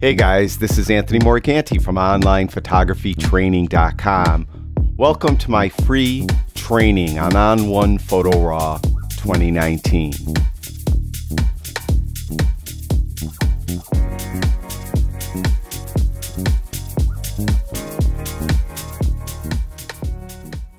Hey guys, this is Anthony Morganti from OnlinePhotographyTraining.com. Welcome to my free training on On1 Photo Raw 2019.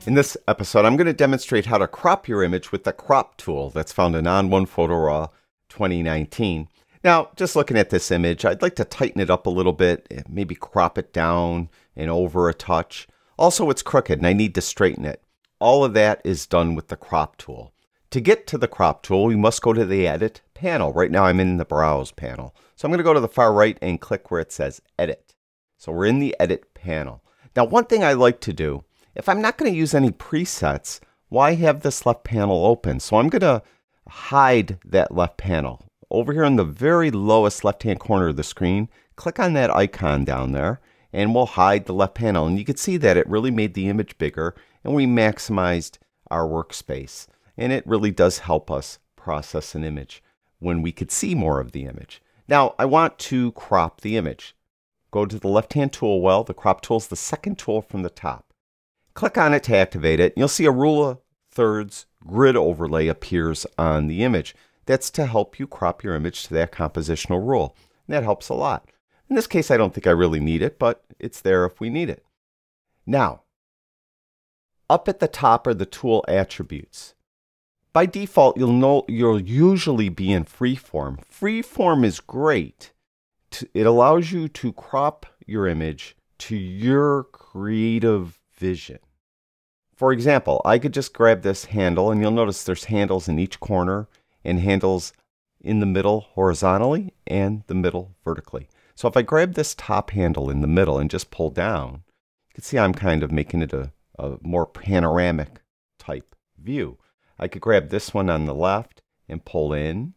In this episode, I'm going to demonstrate how to crop your image with the crop tool that's found in On1 Photo Raw 2019. Now, just looking at this image, I'd like to tighten it up a little bit, eh, maybe crop it down and over a touch. Also, it's crooked and I need to straighten it. All of that is done with the crop tool. To get to the crop tool, you must go to the edit panel. Right now I'm in the browse panel. So I'm going to go to the far right and click where it says edit. So we're in the edit panel. Now, one thing I like to do, if I'm not going to use any presets, why have this left panel open? So I'm going to hide that left panel over here in the very lowest left hand corner of the screen, click on that icon down there and we'll hide the left panel. And you can see that it really made the image bigger and we maximized our workspace. And it really does help us process an image when we could see more of the image. Now I want to crop the image. Go to the left hand tool well, the crop tool is the second tool from the top. Click on it to activate it. You'll see a rule of thirds grid overlay appears on the image. That's to help you crop your image to that compositional rule. And that helps a lot. In this case, I don't think I really need it, but it's there if we need it. Now, up at the top are the tool attributes. By default, you'll know you'll usually be in freeform. Freeform is great. It allows you to crop your image to your creative vision. For example, I could just grab this handle, and you'll notice there's handles in each corner and handles in the middle horizontally and the middle vertically. So if I grab this top handle in the middle and just pull down, you can see I'm kind of making it a, a more panoramic type view. I could grab this one on the left and pull in.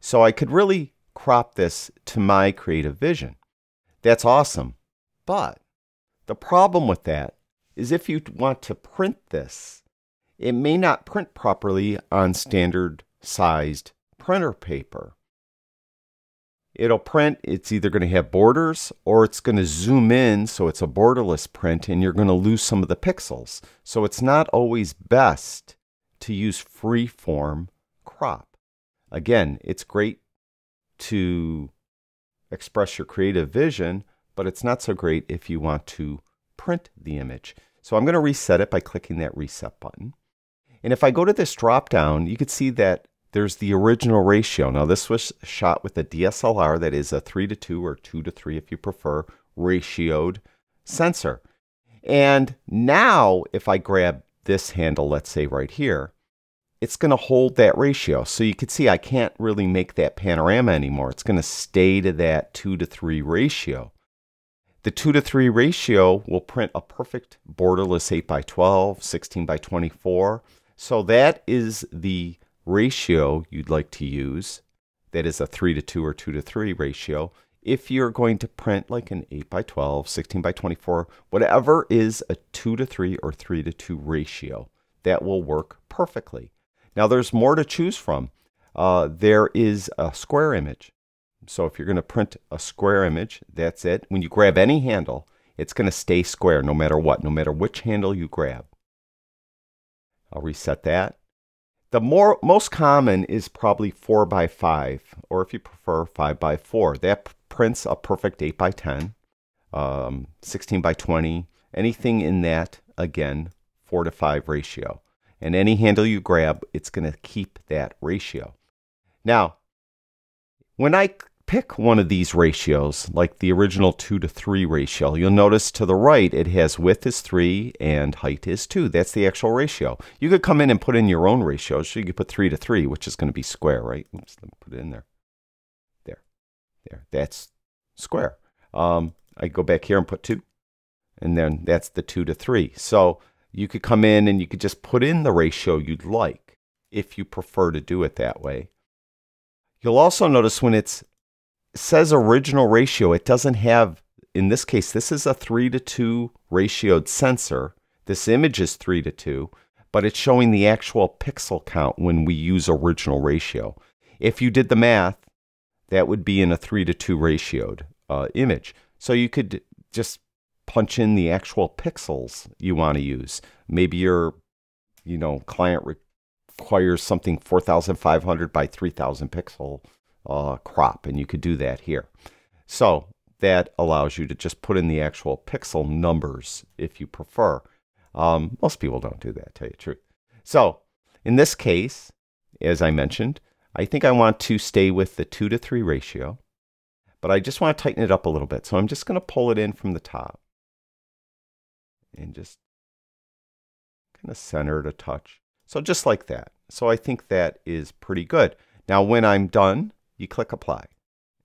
So I could really crop this to my creative vision. That's awesome. But the problem with that is if you want to print this, it may not print properly on standard sized printer paper. It'll print, it's either going to have borders or it's going to zoom in so it's a borderless print and you're going to lose some of the pixels. So it's not always best to use freeform crop. Again, it's great to express your creative vision, but it's not so great if you want to print the image. So I'm going to reset it by clicking that reset button. And if I go to this drop down, you can see that there's the original ratio. Now, this was shot with a DSLR that is a 3 to 2 or 2 to 3 if you prefer, ratioed sensor. And now, if I grab this handle, let's say right here, it's going to hold that ratio. So you can see I can't really make that panorama anymore. It's going to stay to that 2 to 3 ratio. The 2 to 3 ratio will print a perfect borderless 8 by 12, 16 by 24. So that is the ratio you'd like to use, that is a 3 to 2 or 2 to 3 ratio, if you're going to print like an 8 by 12, 16 by 24, whatever is a 2 to 3 or 3 to 2 ratio, that will work perfectly. Now there's more to choose from. Uh, there is a square image. So if you're going to print a square image, that's it. When you grab any handle, it's going to stay square no matter what, no matter which handle you grab. I'll reset that. The more most common is probably 4 by 5 or if you prefer 5 by 4 That prints a perfect 8 by 10 um, 16 by 20, anything in that, again, 4 to 5 ratio. And any handle you grab, it's going to keep that ratio. Now, when I pick one of these ratios, like the original 2 to 3 ratio, you'll notice to the right it has width is 3 and height is 2. That's the actual ratio. You could come in and put in your own ratios. So you could put 3 to 3, which is going to be square, right? Oops, let me put it in there. There. There. That's square. Um, I go back here and put 2. And then that's the 2 to 3. So you could come in and you could just put in the ratio you'd like if you prefer to do it that way. You'll also notice when it's says original ratio. It doesn't have, in this case, this is a 3 to 2 ratioed sensor. This image is 3 to 2, but it's showing the actual pixel count when we use original ratio. If you did the math, that would be in a 3 to 2 ratioed uh, image. So you could just punch in the actual pixels you want to use. Maybe your you know client requires something 4500 by 3000 pixel uh, crop and you could do that here. So that allows you to just put in the actual pixel numbers if you prefer. Um, most people don't do that, tell you the truth. So in this case, as I mentioned, I think I want to stay with the 2 to 3 ratio, but I just want to tighten it up a little bit. So I'm just going to pull it in from the top and just kind of center it a touch. So just like that. So I think that is pretty good. Now when I'm done, you click apply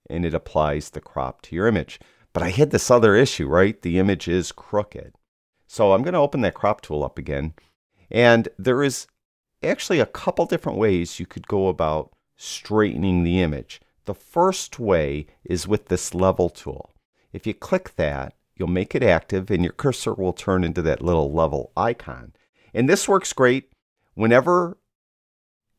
and it applies the crop to your image. But I had this other issue, right? The image is crooked. So I'm going to open that crop tool up again. And there is actually a couple different ways you could go about straightening the image. The first way is with this level tool. If you click that, you'll make it active and your cursor will turn into that little level icon. And this works great whenever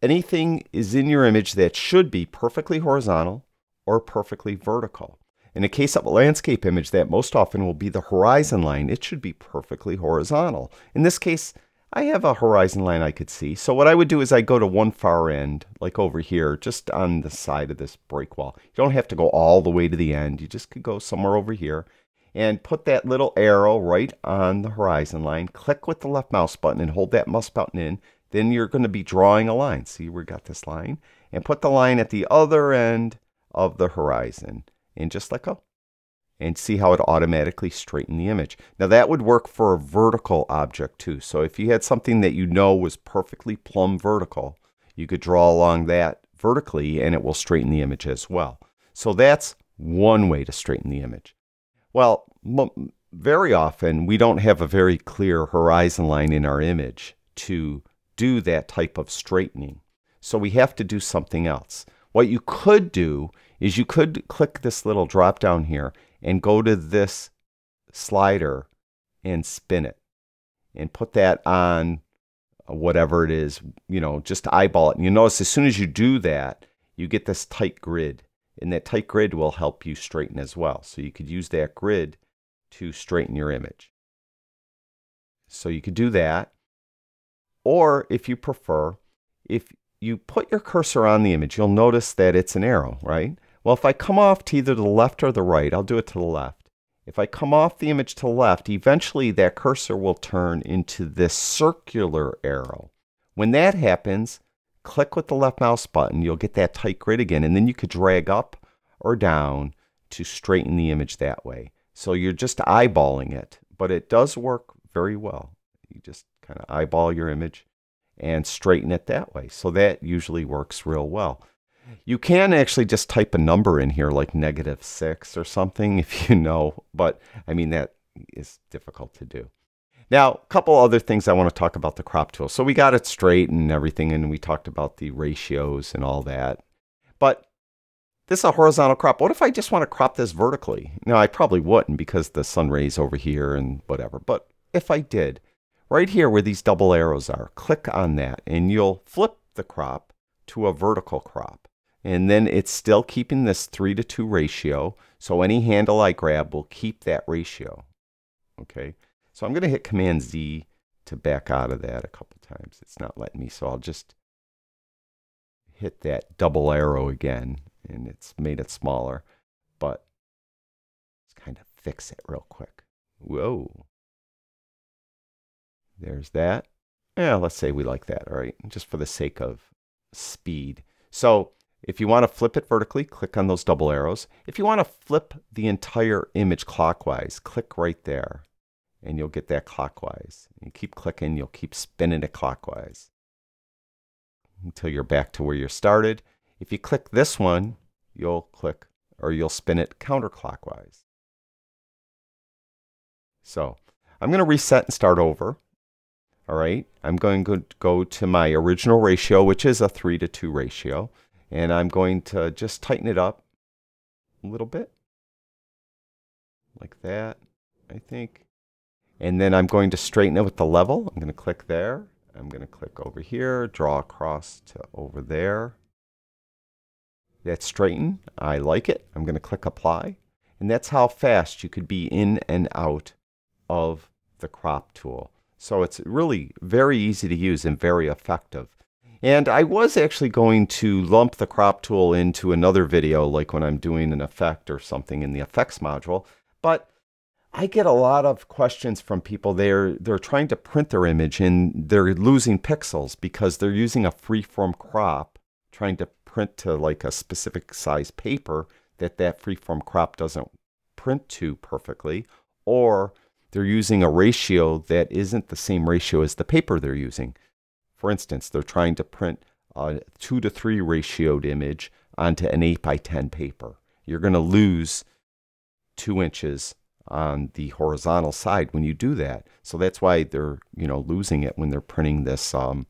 anything is in your image that should be perfectly horizontal or perfectly vertical. In the case of a landscape image, that most often will be the horizon line. It should be perfectly horizontal. In this case, I have a horizon line I could see. So what I would do is I go to one far end, like over here, just on the side of this break wall. You don't have to go all the way to the end. You just could go somewhere over here and put that little arrow right on the horizon line. Click with the left mouse button and hold that mouse button in. Then you're going to be drawing a line. See, we got this line. And put the line at the other end of the horizon and just let go and see how it automatically straightened the image. Now that would work for a vertical object too. So if you had something that you know was perfectly plumb vertical, you could draw along that vertically and it will straighten the image as well. So that's one way to straighten the image. Well, very often we don't have a very clear horizon line in our image to do that type of straightening. So we have to do something else. What you could do is you could click this little drop down here and go to this slider and spin it and put that on whatever it is, you know, just eyeball it. And you notice as soon as you do that, you get this tight grid. And that tight grid will help you straighten as well. So you could use that grid to straighten your image. So you could do that. Or if you prefer, if you put your cursor on the image, you'll notice that it's an arrow, right? Well, if I come off to either the left or the right, I'll do it to the left. If I come off the image to the left, eventually that cursor will turn into this circular arrow. When that happens, click with the left mouse button, you'll get that tight grid again, and then you could drag up or down to straighten the image that way. So you're just eyeballing it, but it does work very well. You just kind of eyeball your image and straighten it that way. So that usually works real well. You can actually just type a number in here like negative six or something if you know, but I mean, that is difficult to do. Now, a couple other things I want to talk about the crop tool. So we got it straight and everything, and we talked about the ratios and all that. But this is a horizontal crop. What if I just want to crop this vertically? Now, I probably wouldn't because the sun rays over here and whatever. But if I did, right here where these double arrows are, click on that and you'll flip the crop to a vertical crop. And then it's still keeping this 3 to 2 ratio. So any handle I grab will keep that ratio. Okay. So I'm going to hit Command Z to back out of that a couple times. It's not letting me. So I'll just hit that double arrow again. And it's made it smaller. But let's kind of fix it real quick. Whoa. There's that. Yeah, let's say we like that, all right, just for the sake of speed. So if you want to flip it vertically, click on those double arrows. If you want to flip the entire image clockwise, click right there and you'll get that clockwise. You keep clicking, you'll keep spinning it clockwise until you're back to where you started. If you click this one, you'll click or you'll spin it counterclockwise. So I'm going to reset and start over. All right, I'm going to go to my original ratio, which is a 3 to 2 ratio. And I'm going to just tighten it up a little bit. Like that, I think. And then I'm going to straighten it with the level. I'm going to click there. I'm going to click over here, draw across to over there. That's straighten. I like it. I'm going to click apply. And that's how fast you could be in and out of the crop tool. So it's really very easy to use and very effective. And I was actually going to lump the crop tool into another video, like when I'm doing an effect or something in the effects module. But I get a lot of questions from people. They're they're trying to print their image and they're losing pixels because they're using a freeform crop, trying to print to like a specific size paper that that freeform crop doesn't print to perfectly, or they're using a ratio that isn't the same ratio as the paper they're using. For instance, they're trying to print a 2 to 3 ratioed image onto an 8 by 10 paper. You're going to lose 2 inches on the horizontal side when you do that. So that's why they're, you know, losing it when they're printing this um,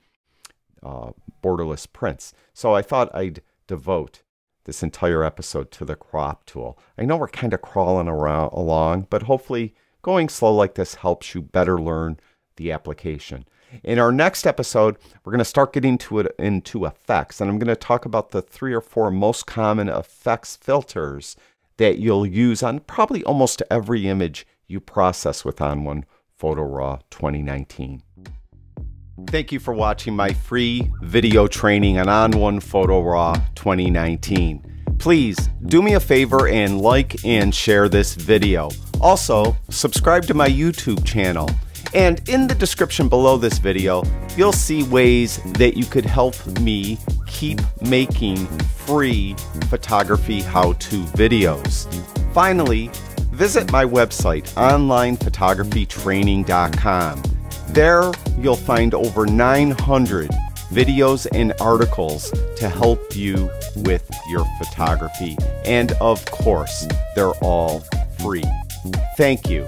uh, borderless prints. So I thought I'd devote this entire episode to the crop tool. I know we're kind of crawling around along, but hopefully Going slow like this helps you better learn the application. In our next episode, we're going to start getting to it into effects, and I'm going to talk about the three or four most common effects filters that you'll use on probably almost every image you process with ON1 Photo Raw 2019. Thank you for watching my free video training on ON1 Photo Raw 2019. Please do me a favor and like and share this video. Also, subscribe to my YouTube channel. And in the description below this video, you'll see ways that you could help me keep making free photography how-to videos. Finally, visit my website, onlinephotographytraining.com. There, you'll find over 900 videos and articles to help you with your photography. And of course, they're all free. Thank you.